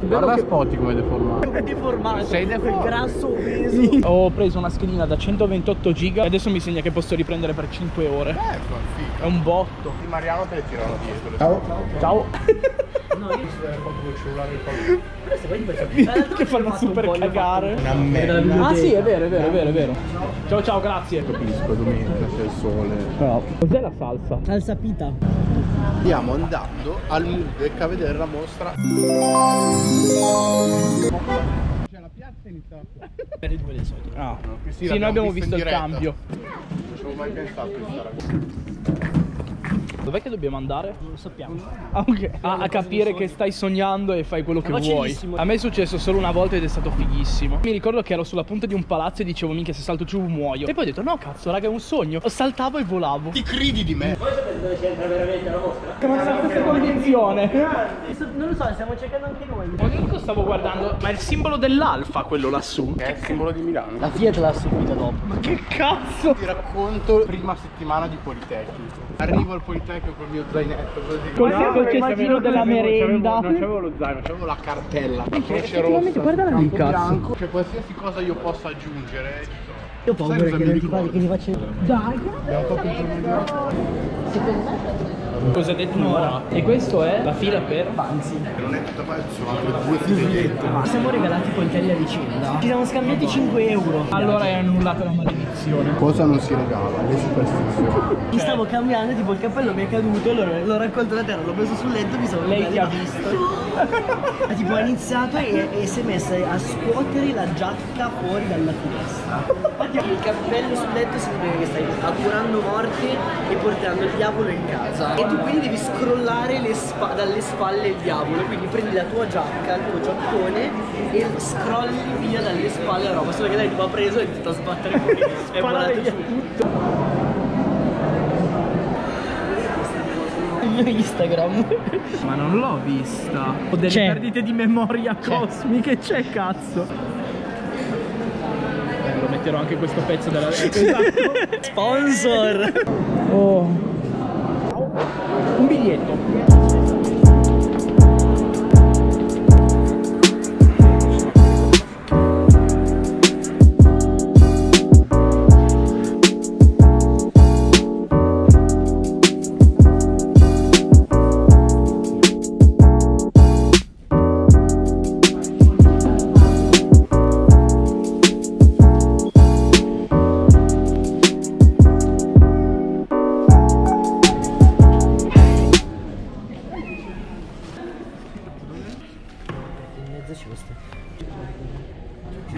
Guarda Spotty come è deformato. È deformato. Sei deformato. Grasso obeso. Ho preso una schedina da 128 giga e adesso mi segna che posso riprendere per 5 ore. Eh, figo. È un botto. Di Mariano te le tirano dietro. Ciao. Ciao. No, io il cellulare il però se vuoi faccio che fanno super cagare. Una merda. Ah sì, è vero, è vero, è vero, è vero. Ciao ciao, grazie. Capisco, domenica c'è il sole. Però, cos'è la salsa? Salsa pita. Stiamo andando al Mudec a vedere la mostra. Cioè la piazza inizia qua. Per i due dei soldi. Ah. Sì, Sì, noi abbiamo visto il cambio. Non ci avevo mai pensato di stare a qua. Dov'è che dobbiamo andare? Non lo sappiamo. Ah, ok. A, a capire che stai sognando e fai quello che vuoi. A me è successo solo una volta ed è stato fighissimo. Mi ricordo che ero sulla punta di un palazzo e dicevo, minchia, se salto giù muoio. E poi ho detto, no, cazzo, raga, è un sogno. Saltavo e volavo. Ti credi di me? Dove si entra veramente la mostra? Siamo nella stessa condizione. Non lo so, stiamo cercando anche noi. Ma io stavo guardando, ma è il simbolo dell'alfa quello lassù. È il simbolo di Milano. La Fiat l'ha seguita dopo. Ma che cazzo? Ti racconto prima settimana di Politecnico. Arrivo al Politecnico col mio zainetto così. Col, col cestino della merenda. Non c'avevo lo zaino, c'avevo la cartella. La croce rossa. campo cazzo. bianco. Cioè qualsiasi cosa io possa aggiungere. Io ho paura che non mi ti pare che ti faccia. Dai, Abbiamo fatto il giorno Cosa ha detto un'ora? E questo è la fila per Panzi. Non è tutta falsa, sono anche due figlietti. Ci siamo regalati coltelli a vicenda. Ci siamo scambiati 5 euro. Allora è annullata la maledizione. Cosa non si regala? Le superstizioni. Mi stavo cambiando, tipo il cappello mi è caduto, l'ho, l'ho raccolto da terra, l'ho preso sul letto e mi stavo Lei ti ha visto. Tipo ha iniziato e, e si è messa a scuotere la giacca fuori dalla finestra. Infatti il cappello sul letto significa che stai augurando morte e portando il diavolo in casa. E tu quindi devi scrollare le spa- dalle spalle il diavolo, quindi prendi la tua giacca, il tuo giaccone e scrolli via dalle spalle la roba, solo che lei tipo ha preso e ti sta a sbattere fuori. è volato via mio Instagram. Ma non l'ho vista. Ho delle perdite di memoria cosmiche, c'è cazzo. Eh, lo metterò anche questo pezzo della esatto. Sponsor! Oh. Un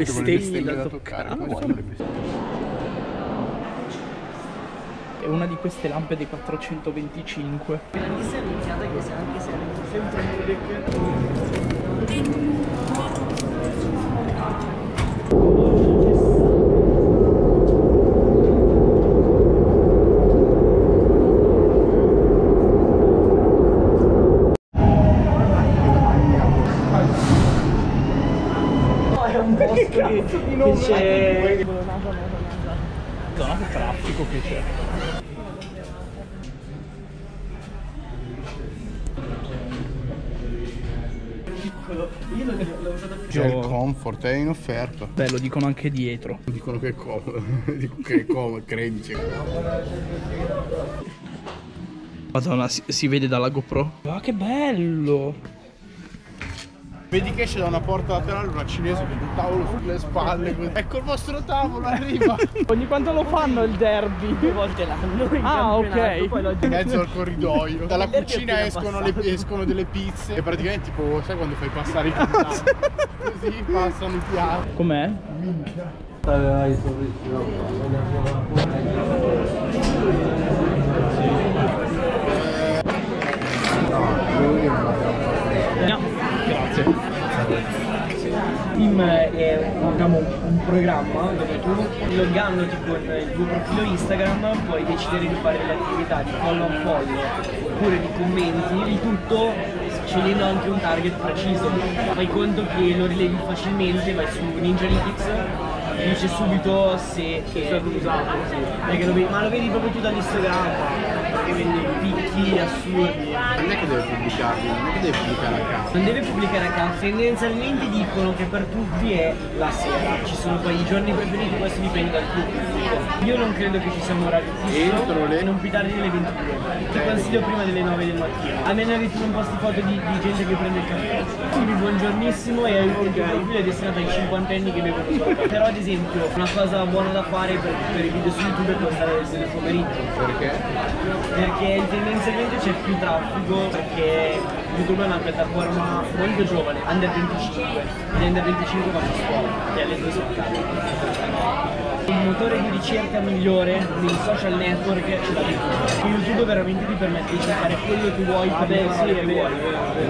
Bestemmie da toccare. Quali Ah, sono le bestemmie? È una di queste lampe dei 425. Grandissima minchiata che se anche se è sempre un No, è un posto che, che c'è. Zona che traffico che c'è. Io l'ho l'ho usato più. C'è il comfort, è in offerta. Beh, lo dicono anche dietro. Dicono che è comodo. Dico che è comodo, credici. Madonna, si, si vede dalla GoPro. Ma che bello! Vedi che esce da una porta laterale una cinese con un tavolo sulle spalle. Ecco il vostro tavolo, arriva. Ogni quanto lo fanno il derby? Due volte l'anno in Ah, ok. poi l'ho In mezzo al corridoio. Dalla cucina escono, le- escono delle pizze. E praticamente tipo, sai quando fai passare i piatti? Così passano i piatti. Com'è? No, Team è diciamo, un programma dove tu loggandoti con il tuo profilo Instagram puoi decidere di fare delle attività di follow and follow oppure di commenti, il tutto scegliendo anche un target preciso. Fai conto che lo rilevi facilmente, vai su Ninja Analytics e dice subito se è stato usato, perché lo vedi, ma lo vedi proprio tu dall'Instagram. Che vende picchi assurdi. Non è che deve pubblicarli, non è che deve pubblicare a caso. Non deve pubblicare a caso, tendenzialmente dicono che per tutti è la sera. Ci sono poi i giorni preferiti, questo dipende dal tuo pubblico. Io non credo che ci sia un fisso. Entro le- non più tardi delle 22. Ti consiglio prima delle 9 del mattino. A me ne arrivano un po' sti foto di, di gente che prende il caffè. Quindi buongiornissimo e il video è destinato ai cinquantenni che bevono. Però ad esempio una cosa buona da fare per, per i video su YouTube è postare del pomeriggio. Perché? Perché tendenzialmente c'è più traffico perché YouTube è una piattaforma molto giovane, under 25, e gli under 25 vanno a scuola e alle due sono a. Il motore di ricerca migliore nei social network ce l'ha YouTube. YouTube veramente ti permette di cercare quello che vuoi per le persone che vuoi.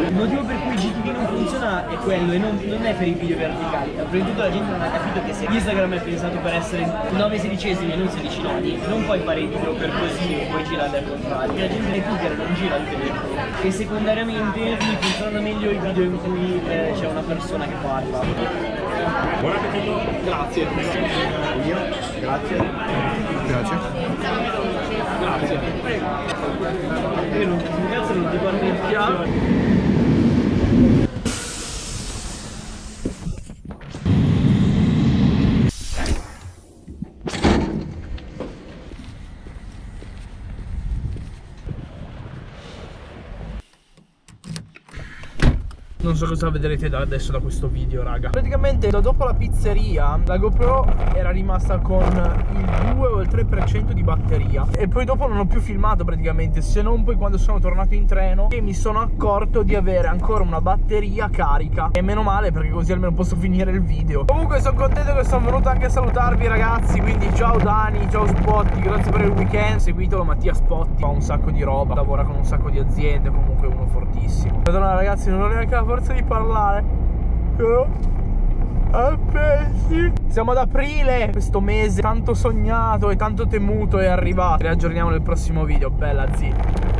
Il motivo per cui GTV non funziona è quello e non, non è per i video verticali. Prima di tutto la gente non ha capito che se Instagram è pensato per essere 9 sedicesimi e non 16 noni, non puoi fare i video per così e poi girarli al contrario. La gente è Twitter non gira il telefono. E secondariamente funzionano meglio i video in cui eh, c'è una persona che parla. Buon appetito. Grazie. Io? Grazie. Piace? Grazie. Io non, non ti in chiaro. Non so cosa vedrete da adesso da questo video, raga. Praticamente da dopo la pizzeria la GoPro era rimasta con il 2 o il 3% di batteria. E poi dopo non ho più filmato praticamente, se non poi quando sono tornato in treno e mi sono accorto di avere ancora una batteria carica. E meno male perché così almeno posso finire il video. Comunque sono contento che sono venuto anche a salutarvi ragazzi. Quindi ciao Dani, ciao Spotti, grazie per il weekend. Seguitelo Mattia Spotti, fa un sacco di roba, lavora con un sacco di aziende, comunque uno fortissimo. Perdona ragazzi, non ho neanche la forza di parlare. Però a pezzi. Siamo ad aprile, questo mese tanto sognato e tanto temuto è arrivato. Riaggiorniamo nel prossimo video, bella zia.